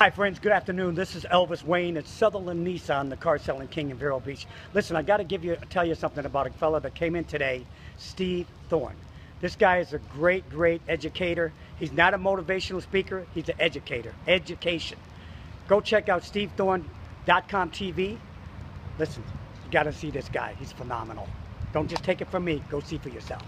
Hi friends, good afternoon. This is Elvis Wayne at Sutherland Nissan, the car selling king in Vero Beach. Listen, I got to give you tell you something about a fella that came in today, Steve Thorne. This guy is a great, great educator. He's not a motivational speaker, he's an educator. Education. Go check out stevethorne.com TV. Listen, you got to see this guy. He's phenomenal. Don't just take it from me, go see for yourself.